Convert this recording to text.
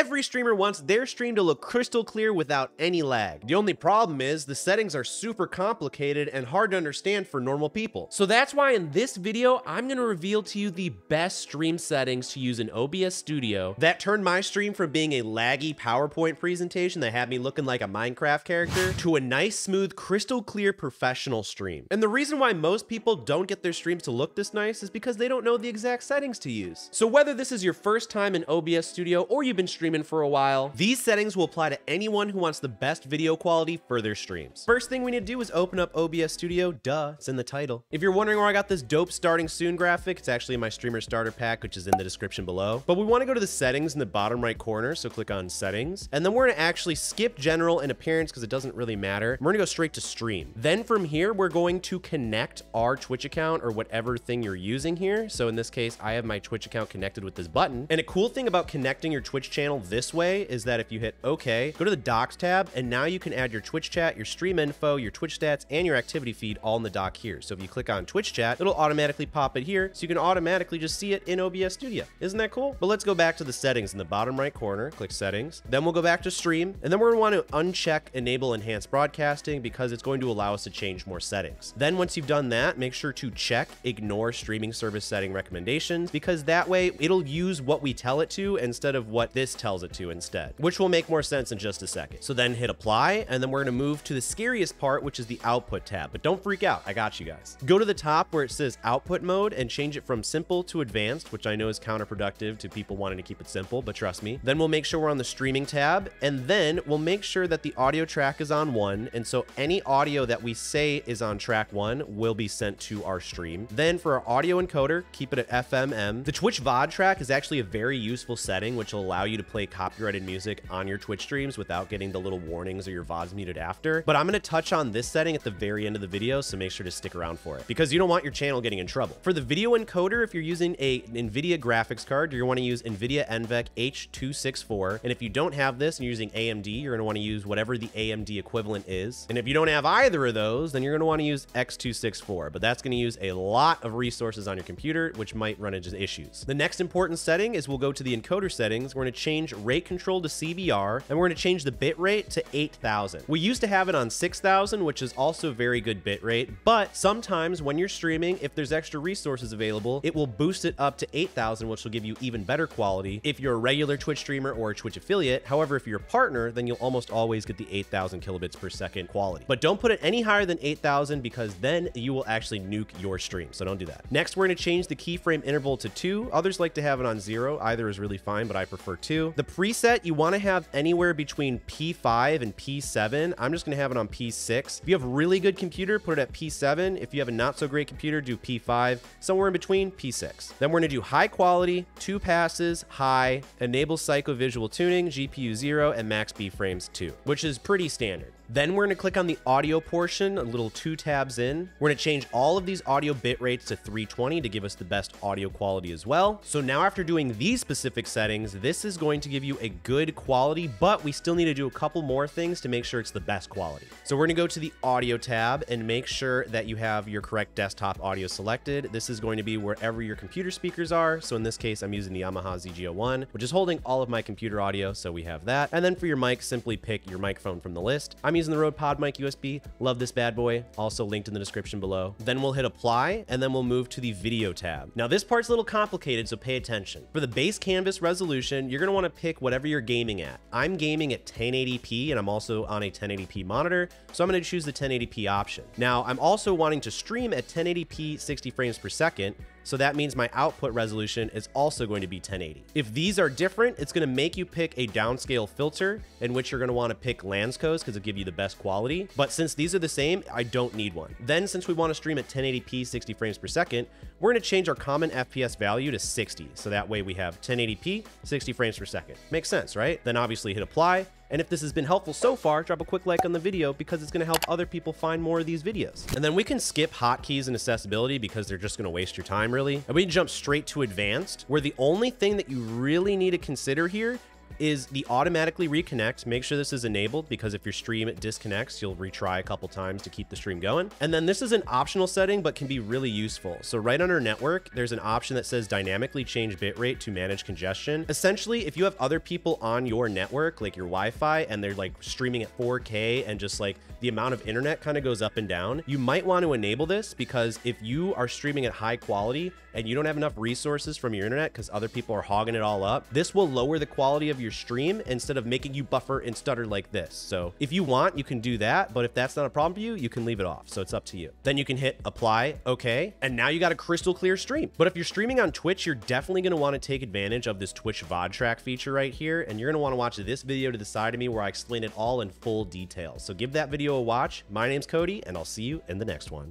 every streamer wants their stream to look crystal clear without any lag. The only problem is the settings are super complicated and hard to understand for normal people. So that's why in this video, I'm gonna reveal to you the best stream settings to use in OBS Studio that turned my stream from being a laggy PowerPoint presentation that had me looking like a Minecraft character to a nice, smooth, crystal clear professional stream. And the reason why most people don't get their streams to look this nice is because they don't know the exact settings to use. So whether this is your first time in OBS Studio or you've been streaming for a while, these settings will apply to anyone who wants the best video quality for their streams. First thing we need to do is open up OBS Studio. Duh, it's in the title. If you're wondering where I got this dope starting soon graphic, it's actually in my streamer starter pack, which is in the description below. But we want to go to the settings in the bottom right corner, so click on settings. And then we're going to actually skip general and appearance because it doesn't really matter. We're going to go straight to stream. Then from here, we're going to connect our Twitch account or whatever thing you're using here. So in this case, I have my Twitch account connected with this button. And a cool thing about connecting your Twitch channel this way is that if you hit OK, go to the docks tab, and now you can add your Twitch chat, your stream info, your Twitch stats, and your activity feed all in the dock here. So if you click on Twitch chat, it'll automatically pop it here. So you can automatically just see it in OBS Studio. Isn't that cool? But let's go back to the settings in the bottom right corner. Click settings. Then we'll go back to stream. And then we're going to want to uncheck enable enhanced broadcasting because it's going to allow us to change more settings. Then once you've done that, make sure to check ignore streaming service setting recommendations because that way it'll use what we tell it to instead of what this tells it to instead, which will make more sense in just a second. So then hit apply, and then we're gonna move to the scariest part, which is the output tab. But don't freak out, I got you guys. Go to the top where it says output mode and change it from simple to advanced, which I know is counterproductive to people wanting to keep it simple, but trust me. Then we'll make sure we're on the streaming tab, and then we'll make sure that the audio track is on one, and so any audio that we say is on track one will be sent to our stream. Then for our audio encoder, keep it at FMM. The Twitch VOD track is actually a very useful setting, which will allow you to play copyrighted music on your Twitch streams without getting the little warnings or your VODs muted after. But I'm going to touch on this setting at the very end of the video, so make sure to stick around for it because you don't want your channel getting in trouble. For the video encoder, if you're using a NVIDIA graphics card, you're going to want to use NVIDIA NVENC H264. And if you don't have this and you're using AMD, you're going to want to use whatever the AMD equivalent is. And if you don't have either of those, then you're going to want to use X264, but that's going to use a lot of resources on your computer, which might run into issues. The next important setting is we'll go to the encoder settings. We're going to change rate control to CBR, and we're going to change the bit rate to 8,000. We used to have it on 6,000, which is also very good bit rate, but sometimes when you're streaming, if there's extra resources available, it will boost it up to 8,000, which will give you even better quality if you're a regular Twitch streamer or a Twitch affiliate. However, if you're a partner, then you'll almost always get the 8,000 kilobits per second quality. But don't put it any higher than 8,000 because then you will actually nuke your stream. So don't do that. Next, we're going to change the keyframe interval to two. Others like to have it on zero. Either is really fine, but I prefer two. The preset you want to have anywhere between P5 and P7. I'm just going to have it on P6. If you have a really good computer, put it at P7. If you have a not so great computer, do P5. Somewhere in between, P6. Then we're going to do high quality, two passes, high, enable psycho visual tuning, GPU 0, and max B frames 2, which is pretty standard. Then we're to click on the audio portion, a little two tabs in. We're to change all of these audio bit rates to 320 to give us the best audio quality as well. So now after doing these specific settings, this is going to give you a good quality, but we still need to do a couple more things to make sure it's the best quality. So we're to go to the audio tab and make sure that you have your correct desktop audio selected. This is going to be wherever your computer speakers are. So in this case, I'm using the Yamaha ZG01, which is holding all of my computer audio. So we have that. And then for your mic, simply pick your microphone from the list. I'm using the Rode PodMic USB. Love this bad boy. Also linked in the description below. Then we'll hit apply and then we'll move to the video tab. Now this part's a little complicated, so pay attention. For the base canvas resolution, you're gonna wanna pick whatever you're gaming at. I'm gaming at 1080p and I'm also on a 1080p monitor, so I'm gonna choose the 1080p option. Now I'm also wanting to stream at 1080p 60 frames per second, so that means my output resolution is also going to be 1080. If these are different, it's going to make you pick a downscale filter in which you're going to want to pick Lanczos because it'll give you the best quality. But since these are the same, I don't need one. Then since we want to stream at 1080p 60 frames per second, we're going to change our common FPS value to 60. So that way we have 1080p 60 frames per second. Makes sense, right? Then obviously hit apply and if this has been helpful so far, drop a quick like on the video because it's going to help other people find more of these videos. And then we can skip hotkeys and accessibility because they're just going to waste your time really. And we can jump straight to advanced where the only thing that you really need to consider here is the automatically reconnect. Make sure this is enabled because if your stream disconnects, you'll retry a couple times to keep the stream going. And then this is an optional setting, but can be really useful. So right under network, there's an option that says dynamically change bitrate to manage congestion. Essentially, if you have other people on your network, like your Wi-Fi, and they're like streaming at 4K and just like the amount of internet kind of goes up and down, you might want to enable this because if you are streaming at high quality and you don't have enough resources from your internet because other people are hogging it all up, this will lower the quality of your stream instead of making you buffer and stutter like this. So if you want, you can do that, but if that's not a problem for you, you can leave it off. So it's up to you. Then you can hit apply, okay, and now you got a crystal clear stream. But if you're streaming on Twitch, you're definitely going to want to take advantage of this Twitch VOD track feature right here, and you're going to want to watch this video to the side of me where I explain it all in full detail. So give that video a watch. My name's Cody, and I'll see you in the next one.